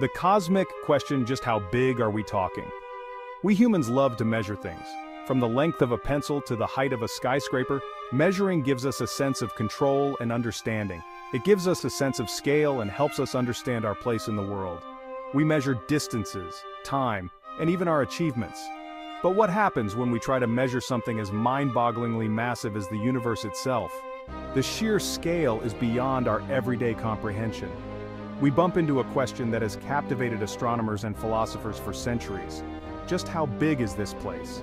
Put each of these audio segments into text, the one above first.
The cosmic question just how big are we talking? We humans love to measure things. From the length of a pencil to the height of a skyscraper, measuring gives us a sense of control and understanding. It gives us a sense of scale and helps us understand our place in the world. We measure distances, time, and even our achievements. But what happens when we try to measure something as mind-bogglingly massive as the universe itself? The sheer scale is beyond our everyday comprehension. We bump into a question that has captivated astronomers and philosophers for centuries. Just how big is this place?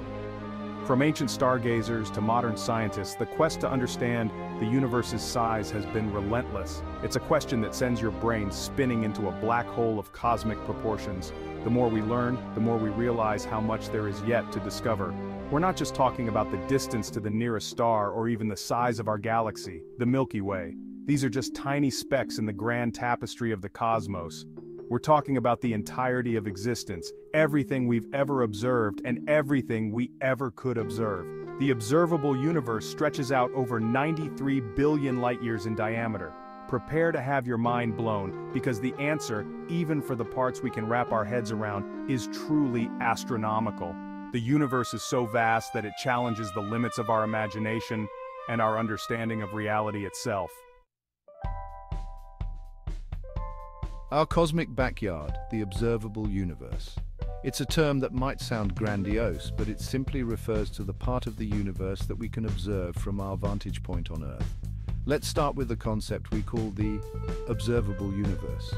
From ancient stargazers to modern scientists, the quest to understand the universe's size has been relentless. It's a question that sends your brain spinning into a black hole of cosmic proportions. The more we learn, the more we realize how much there is yet to discover. We're not just talking about the distance to the nearest star or even the size of our galaxy, the Milky Way. These are just tiny specks in the grand tapestry of the cosmos. We're talking about the entirety of existence, everything we've ever observed and everything we ever could observe. The observable universe stretches out over 93 billion light-years in diameter. Prepare to have your mind blown, because the answer, even for the parts we can wrap our heads around, is truly astronomical. The universe is so vast that it challenges the limits of our imagination and our understanding of reality itself. Our cosmic backyard, the observable universe. It's a term that might sound grandiose, but it simply refers to the part of the universe that we can observe from our vantage point on Earth. Let's start with the concept we call the observable universe.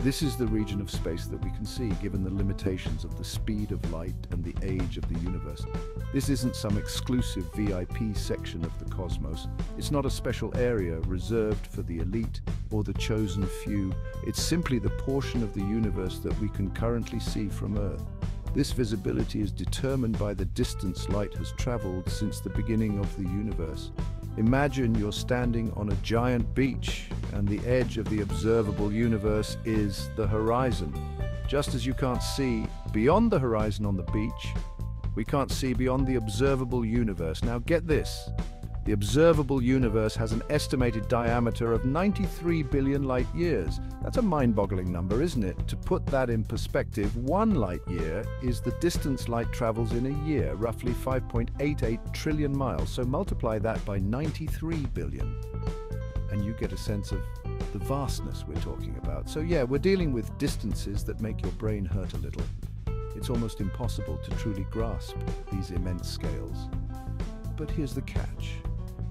This is the region of space that we can see given the limitations of the speed of light and the age of the universe. This isn't some exclusive VIP section of the cosmos. It's not a special area reserved for the elite or the chosen few. It's simply the portion of the universe that we can currently see from Earth. This visibility is determined by the distance light has traveled since the beginning of the universe. Imagine you're standing on a giant beach and the edge of the observable universe is the horizon. Just as you can't see beyond the horizon on the beach, we can't see beyond the observable universe. Now get this, the observable universe has an estimated diameter of 93 billion light years. That's a mind-boggling number, isn't it? To put that in perspective, one light year is the distance light travels in a year, roughly 5.88 trillion miles. So multiply that by 93 billion, and you get a sense of the vastness we're talking about. So yeah, we're dealing with distances that make your brain hurt a little. It's almost impossible to truly grasp these immense scales. But here's the catch.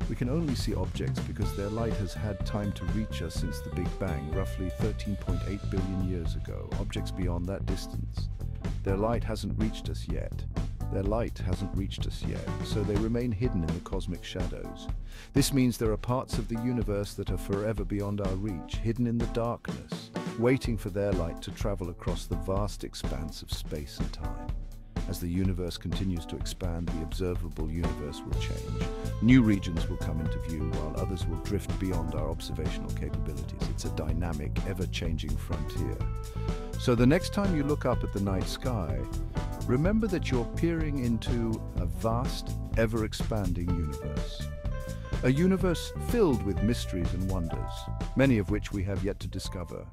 We can only see objects because their light has had time to reach us since the Big Bang, roughly 13.8 billion years ago, objects beyond that distance. Their light hasn't reached us yet. Their light hasn't reached us yet, so they remain hidden in the cosmic shadows. This means there are parts of the universe that are forever beyond our reach, hidden in the darkness, waiting for their light to travel across the vast expanse of space and time. As the universe continues to expand, the observable universe will change. New regions will come into view, while others will drift beyond our observational capabilities. It's a dynamic, ever-changing frontier. So the next time you look up at the night sky, remember that you're peering into a vast, ever-expanding universe. A universe filled with mysteries and wonders, many of which we have yet to discover.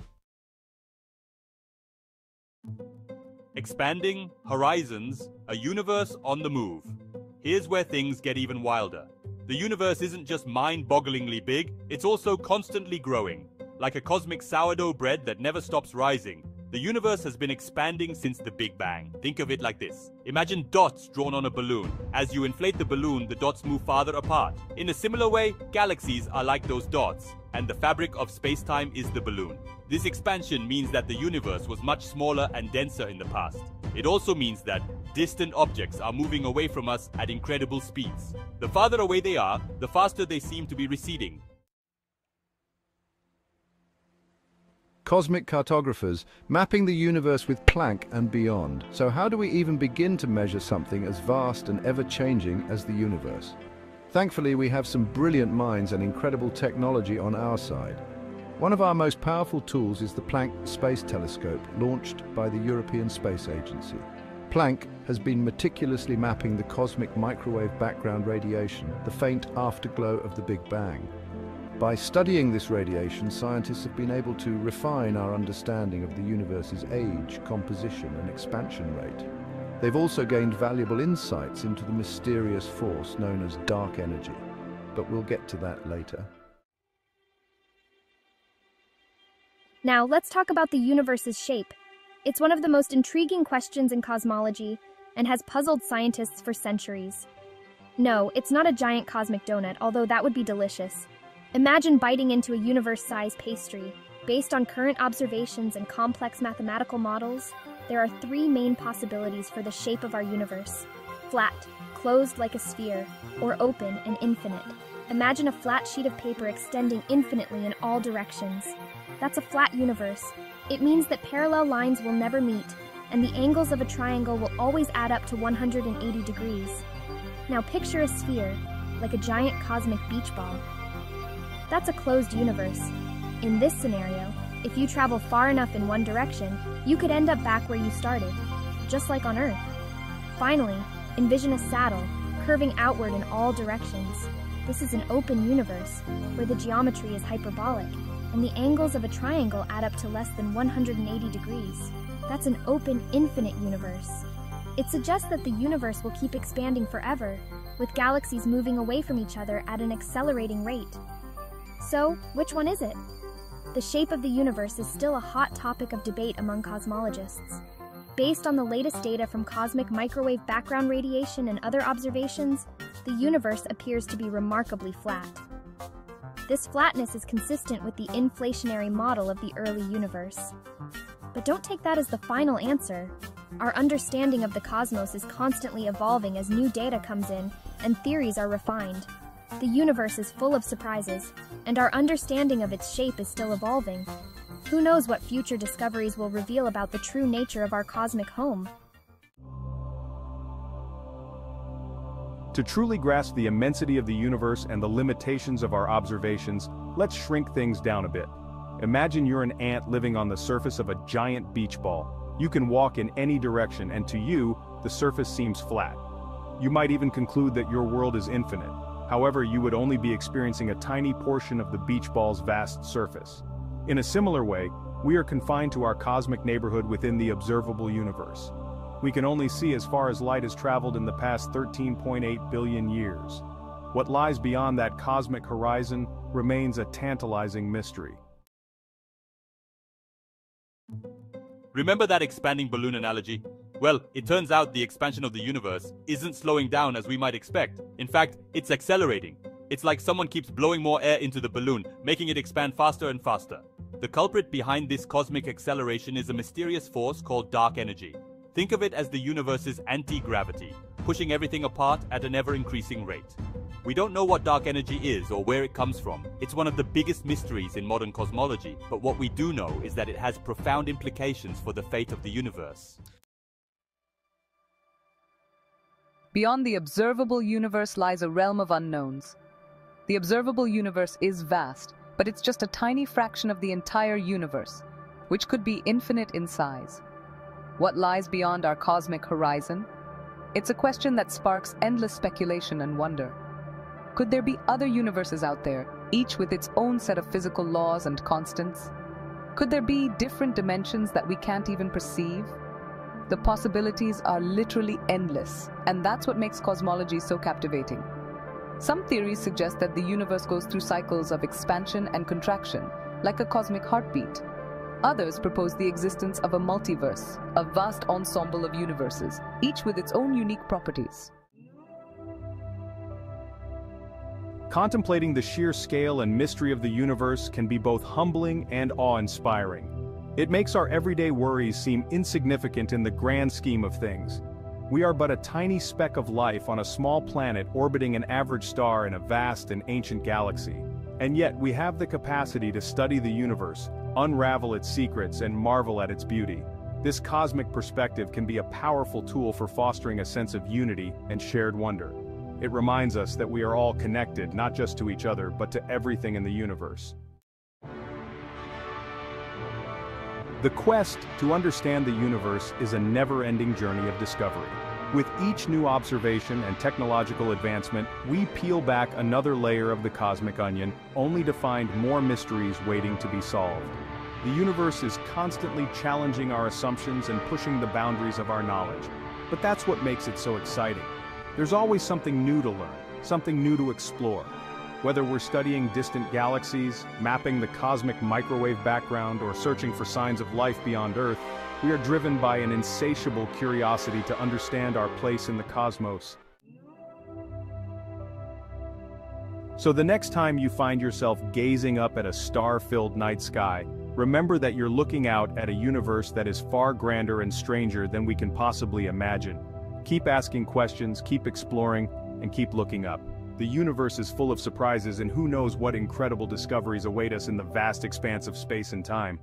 Expanding, horizons, a universe on the move. Here's where things get even wilder. The universe isn't just mind-bogglingly big, it's also constantly growing. Like a cosmic sourdough bread that never stops rising, the universe has been expanding since the Big Bang. Think of it like this. Imagine dots drawn on a balloon. As you inflate the balloon, the dots move farther apart. In a similar way, galaxies are like those dots, and the fabric of space-time is the balloon. This expansion means that the universe was much smaller and denser in the past. It also means that distant objects are moving away from us at incredible speeds. The farther away they are, the faster they seem to be receding. Cosmic cartographers, mapping the universe with Planck and beyond. So how do we even begin to measure something as vast and ever-changing as the universe? Thankfully, we have some brilliant minds and incredible technology on our side. One of our most powerful tools is the Planck Space Telescope, launched by the European Space Agency. Planck has been meticulously mapping the cosmic microwave background radiation, the faint afterglow of the Big Bang. By studying this radiation, scientists have been able to refine our understanding of the universe's age, composition and expansion rate. They've also gained valuable insights into the mysterious force known as dark energy, but we'll get to that later. Now, let's talk about the universe's shape. It's one of the most intriguing questions in cosmology and has puzzled scientists for centuries. No, it's not a giant cosmic donut, although that would be delicious. Imagine biting into a universe-sized pastry. Based on current observations and complex mathematical models, there are three main possibilities for the shape of our universe. Flat, closed like a sphere, or open and infinite. Imagine a flat sheet of paper extending infinitely in all directions. That's a flat universe. It means that parallel lines will never meet, and the angles of a triangle will always add up to 180 degrees. Now picture a sphere, like a giant cosmic beach ball. That's a closed universe. In this scenario, if you travel far enough in one direction, you could end up back where you started, just like on Earth. Finally, envision a saddle, curving outward in all directions. This is an open universe, where the geometry is hyperbolic, and the angles of a triangle add up to less than 180 degrees. That's an open, infinite universe. It suggests that the universe will keep expanding forever, with galaxies moving away from each other at an accelerating rate. So, which one is it? The shape of the universe is still a hot topic of debate among cosmologists. Based on the latest data from cosmic microwave background radiation and other observations, the universe appears to be remarkably flat. This flatness is consistent with the inflationary model of the early universe. But don't take that as the final answer. Our understanding of the cosmos is constantly evolving as new data comes in and theories are refined. The universe is full of surprises, and our understanding of its shape is still evolving. Who knows what future discoveries will reveal about the true nature of our cosmic home? To truly grasp the immensity of the universe and the limitations of our observations, let's shrink things down a bit. Imagine you're an ant living on the surface of a giant beach ball. You can walk in any direction and to you, the surface seems flat. You might even conclude that your world is infinite, However, you would only be experiencing a tiny portion of the beach ball's vast surface. In a similar way, we are confined to our cosmic neighborhood within the observable universe. We can only see as far as light has traveled in the past 13.8 billion years. What lies beyond that cosmic horizon remains a tantalizing mystery. Remember that expanding balloon analogy? Well, it turns out the expansion of the universe isn't slowing down as we might expect. In fact, it's accelerating. It's like someone keeps blowing more air into the balloon, making it expand faster and faster. The culprit behind this cosmic acceleration is a mysterious force called dark energy. Think of it as the universe's anti-gravity, pushing everything apart at an ever-increasing rate. We don't know what dark energy is or where it comes from. It's one of the biggest mysteries in modern cosmology, but what we do know is that it has profound implications for the fate of the universe. Beyond the observable universe lies a realm of unknowns. The observable universe is vast, but it's just a tiny fraction of the entire universe, which could be infinite in size. What lies beyond our cosmic horizon? It's a question that sparks endless speculation and wonder. Could there be other universes out there, each with its own set of physical laws and constants? Could there be different dimensions that we can't even perceive? The possibilities are literally endless, and that's what makes cosmology so captivating. Some theories suggest that the universe goes through cycles of expansion and contraction, like a cosmic heartbeat. Others propose the existence of a multiverse, a vast ensemble of universes, each with its own unique properties. Contemplating the sheer scale and mystery of the universe can be both humbling and awe-inspiring. It makes our everyday worries seem insignificant in the grand scheme of things. We are but a tiny speck of life on a small planet orbiting an average star in a vast and ancient galaxy. And yet we have the capacity to study the universe, unravel its secrets and marvel at its beauty. This cosmic perspective can be a powerful tool for fostering a sense of unity and shared wonder. It reminds us that we are all connected not just to each other but to everything in the universe. The quest to understand the universe is a never-ending journey of discovery. With each new observation and technological advancement, we peel back another layer of the cosmic onion, only to find more mysteries waiting to be solved. The universe is constantly challenging our assumptions and pushing the boundaries of our knowledge. But that's what makes it so exciting. There's always something new to learn, something new to explore. Whether we're studying distant galaxies, mapping the cosmic microwave background, or searching for signs of life beyond Earth, we are driven by an insatiable curiosity to understand our place in the cosmos. So the next time you find yourself gazing up at a star-filled night sky, remember that you're looking out at a universe that is far grander and stranger than we can possibly imagine. Keep asking questions, keep exploring, and keep looking up. The universe is full of surprises and who knows what incredible discoveries await us in the vast expanse of space and time.